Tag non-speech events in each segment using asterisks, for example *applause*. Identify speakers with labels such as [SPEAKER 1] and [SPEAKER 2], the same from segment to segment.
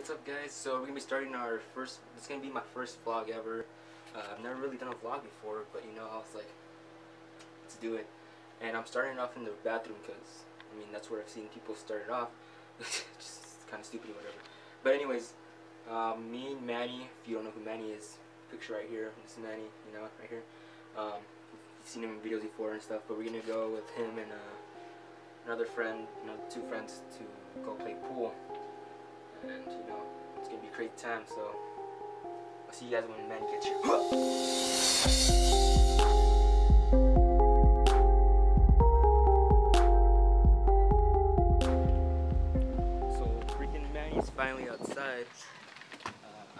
[SPEAKER 1] what's up guys? So we're gonna be starting our first, it's gonna be my first vlog ever. Uh, I've never really done a vlog before, but you know, I was like, let's do it. And I'm starting off in the bathroom because, I mean, that's where I've seen people start it off. *laughs* Just kind of stupid or whatever. But anyways, um, me and Manny, if you don't know who Manny is, picture right here, this is Manny, you know, right here. Um, you've seen him in videos before and stuff, but we're gonna go with him and uh, another friend, you know, two friends to go play pool. And, you know, it's gonna be a great time, so I'll see you guys when Manny gets *gasps* here. So freaking Manny's finally outside. Uh,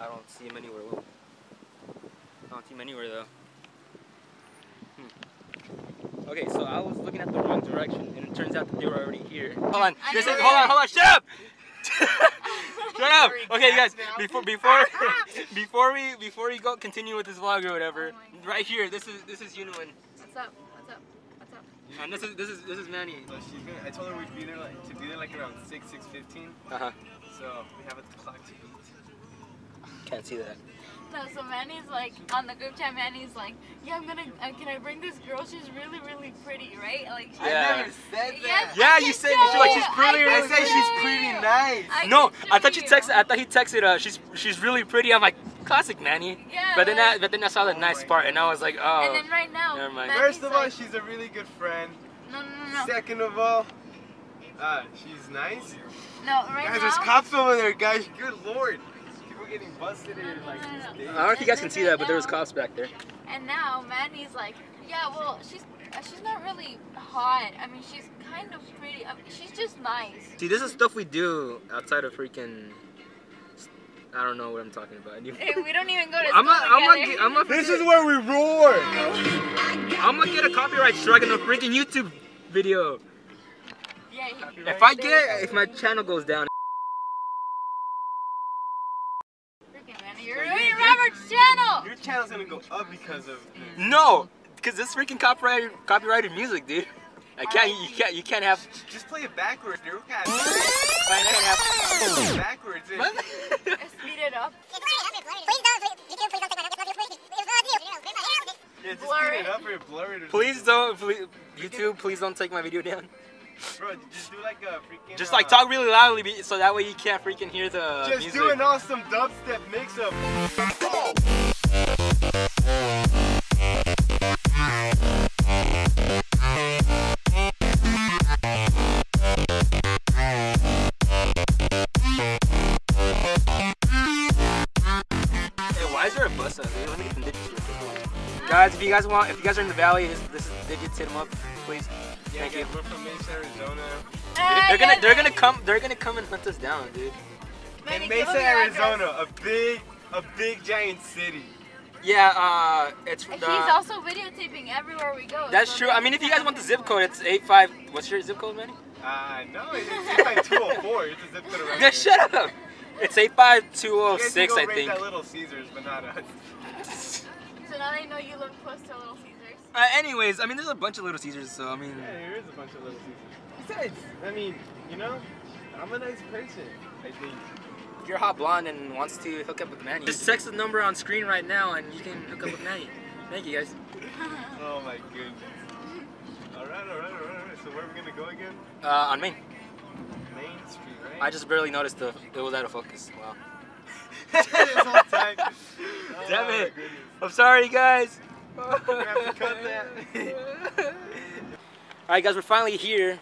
[SPEAKER 1] I don't see him anywhere. Whoa. I don't see him anywhere though. Hmm. Okay, so I was looking at the wrong direction, and it turns out that they were already here. Hold on,
[SPEAKER 2] I
[SPEAKER 1] just hold on, hold on, shut up! *laughs* shut up! Okay, guys, before before *laughs* *laughs* before we before we go continue with this vlog or whatever,
[SPEAKER 2] Oh
[SPEAKER 1] right here, this is this is Yunuan,
[SPEAKER 2] What's up? What's up? What's up?
[SPEAKER 1] and this is this is this is Manny.
[SPEAKER 3] So she's gonna. I told her we'd be there like to be there like around six, six fifteen.
[SPEAKER 1] Uh huh.
[SPEAKER 3] So we have a clock to beat.
[SPEAKER 1] Can't see that.
[SPEAKER 2] No, so Manny's like on the group chat. Manny's like, yeah, I'm gonna. Uh, can I bring this girl? She's really, really pretty, right? Like, she-
[SPEAKER 1] Yeah.
[SPEAKER 3] I never said
[SPEAKER 2] Yes,
[SPEAKER 3] that.
[SPEAKER 1] Yeah,
[SPEAKER 2] I
[SPEAKER 1] you said
[SPEAKER 2] show
[SPEAKER 1] you're like, she's pretty,
[SPEAKER 2] I
[SPEAKER 3] I
[SPEAKER 2] can
[SPEAKER 3] said
[SPEAKER 2] show
[SPEAKER 3] she's
[SPEAKER 2] you.
[SPEAKER 3] pretty nice.
[SPEAKER 2] I
[SPEAKER 1] No, I thought
[SPEAKER 2] show
[SPEAKER 1] you texted. I thought he texted. Uh, she's she's really pretty. I'm like, classic Manny.
[SPEAKER 2] Yeah.
[SPEAKER 1] But then I but then I saw the
[SPEAKER 3] Oh
[SPEAKER 1] nice
[SPEAKER 3] my
[SPEAKER 1] part, and I was like, oh.
[SPEAKER 2] and then right now,
[SPEAKER 1] never mind.
[SPEAKER 2] Manny's
[SPEAKER 3] First of all,
[SPEAKER 2] like,
[SPEAKER 3] she's a really good friend.
[SPEAKER 2] no, no, no, no,
[SPEAKER 3] Second of all, uh, she's nice.
[SPEAKER 2] no. Right
[SPEAKER 3] guys,
[SPEAKER 2] now,
[SPEAKER 3] there's cops over there, guys. Good lord. People getting busted here like
[SPEAKER 2] No, no, no.
[SPEAKER 1] I don't know if you guys can see that, but there was cops back there.
[SPEAKER 2] And now Manny's like, yeah, well, she's uh, she's not really hot. I mean, she's kind of pretty. I mean, she's just nice.
[SPEAKER 1] See, this is stuff we do outside of freaking. I don't know what I'm talking about.
[SPEAKER 2] Hey, we don't even go to
[SPEAKER 1] I'm
[SPEAKER 2] school
[SPEAKER 1] not. I'm not.
[SPEAKER 2] together.
[SPEAKER 1] get- I'm not.
[SPEAKER 3] This is where we roar.
[SPEAKER 1] I'm gonna get a copyright strike on a freaking YouTube video.
[SPEAKER 2] yeah, he,
[SPEAKER 1] If I get, if my channel goes down.
[SPEAKER 2] freaking Manny, you're ruining Robert's channel.
[SPEAKER 3] Your channel's gonna go up because of this.
[SPEAKER 1] No, because this freaking copyrighted copyrighted music, dude. I can't. You can't. You can't have.
[SPEAKER 3] Just play it backwards, dude. Okay.
[SPEAKER 1] I can't have.
[SPEAKER 3] backwards. eh?
[SPEAKER 1] What?
[SPEAKER 2] Speed it up.
[SPEAKER 3] Yeah, just
[SPEAKER 2] Blur it.
[SPEAKER 3] it up or blur it. Or
[SPEAKER 1] Please don't. Please, YouTube, please don't take my video down.
[SPEAKER 3] Bro, just do like a freaking.
[SPEAKER 1] Just
[SPEAKER 3] uh,
[SPEAKER 1] talk really loudly, so that way you can't freaking hear the
[SPEAKER 3] Just
[SPEAKER 1] music.
[SPEAKER 3] do an awesome dubstep mix
[SPEAKER 1] bus out there? Let me get some digits real. Guys, if you guys want, if you guys are in the valley, this, this is digits. Hit them up, please.
[SPEAKER 3] Yeah,
[SPEAKER 1] Thank you.
[SPEAKER 3] We're from Mesa, Arizona.
[SPEAKER 2] Ah,
[SPEAKER 1] They're gonna, they're gonna come, they're gonna come and hunt us down, dude.
[SPEAKER 2] Manny,
[SPEAKER 3] In Mesa,
[SPEAKER 2] them your address.
[SPEAKER 3] Arizona, a big, a big giant city.
[SPEAKER 1] Yeah, uh, it's.
[SPEAKER 2] And
[SPEAKER 1] Uh,
[SPEAKER 2] He's also videotaping everywhere we go.
[SPEAKER 1] that's
[SPEAKER 2] so
[SPEAKER 1] true. I mean, if you guys want the zip code, it's eight five. What's your zip code, Manny?
[SPEAKER 3] Uh, no, it's, it's like 204. It's a zip code around *laughs*
[SPEAKER 1] Yeah, shut up. It's eight five two
[SPEAKER 3] You
[SPEAKER 1] oh
[SPEAKER 3] guys can
[SPEAKER 1] six,
[SPEAKER 3] go
[SPEAKER 1] I think.
[SPEAKER 3] that Little Caesars, but not us.
[SPEAKER 2] So now they know you live close to Little Caesars.
[SPEAKER 1] Uh, anyways, I mean, there's a bunch of Little Caesars, so I mean.
[SPEAKER 3] Yeah, there is a bunch of Little Caesars. Besides, I mean, you know, I'm a nice person. I think.
[SPEAKER 1] If you're hot blonde and wants to hook up with Manny, just text the number on screen right now and you can hook up with Manny. Thank you guys. *laughs*
[SPEAKER 3] Oh my goodness. All right, all right, all right, all right. So where are we gonna go again?
[SPEAKER 1] Uh, on Main.
[SPEAKER 3] Main Street, right?
[SPEAKER 1] I just barely noticed the it was out of focus. Wow.
[SPEAKER 3] This whole time. Oh
[SPEAKER 1] Damn it. I'm sorry, guys.
[SPEAKER 3] We have to cut that.
[SPEAKER 1] All right, guys, we're finally here.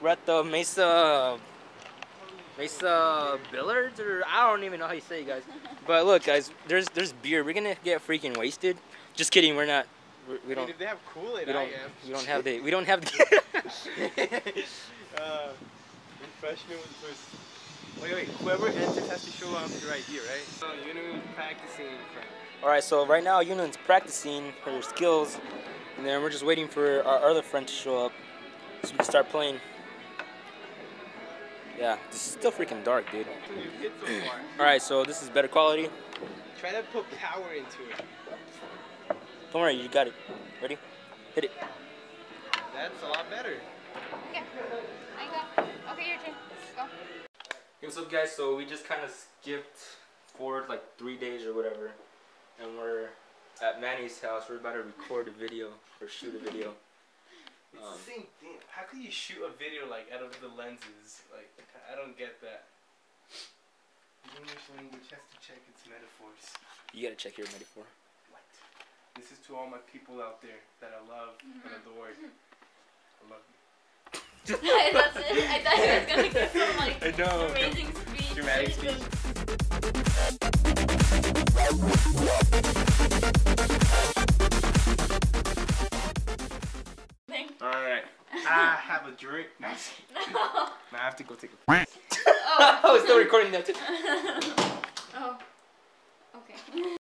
[SPEAKER 1] We're at the Mesa Mesa Billiards, or I don't even know how you say it, guys. But look, guys, there's there's beer. We're gonna get freaking wasted. Just kidding. We're not. We're, we
[SPEAKER 3] I
[SPEAKER 1] don't.
[SPEAKER 3] mean, if they have Kool-Aid,
[SPEAKER 1] We
[SPEAKER 3] I
[SPEAKER 1] don't.
[SPEAKER 3] am.
[SPEAKER 1] We don't have the. We don't have the. *laughs* *laughs*
[SPEAKER 3] uh, refreshment was first. Wait, wait. Whoever enters has to show up your ID, right? So you're gonna be practicing.
[SPEAKER 1] All right, so right now Yunan's practicing her skills, and then we're just waiting for our other friend to show up so we can start playing. Yeah, this is still freaking dark, dude.
[SPEAKER 3] So you hit so far. *clears throat*
[SPEAKER 1] All right, so this is better quality.
[SPEAKER 3] Try to put power into it.
[SPEAKER 1] Don't worry, you got it. Ready? Hit it.
[SPEAKER 3] That's a lot better.
[SPEAKER 2] Okay. I go. Okay, your turn. Go.
[SPEAKER 1] Hey, what's up, guys? So we just kind of skipped forward like three days or whatever, and we're at Manny's house. We're about to record a video or shoot a video.
[SPEAKER 3] It's
[SPEAKER 1] Um,
[SPEAKER 3] the same thing. How can you shoot a video like out of the lenses? Like I don't get that. The English language has to check its metaphors.
[SPEAKER 1] You gotta check your metaphor.
[SPEAKER 3] What? This is to all my people out there that I love and adore. *laughs* I love you.
[SPEAKER 2] That's it. I thought he was gonna get some *laughs* like
[SPEAKER 3] I know,
[SPEAKER 2] amazing speech.
[SPEAKER 3] Dramatic speech. Alright. *laughs* I have a drink. Nice. *laughs*
[SPEAKER 2] No.
[SPEAKER 3] I have to go take a
[SPEAKER 2] Oh, *laughs*
[SPEAKER 1] oh it's still recording that. too. oh. Okay.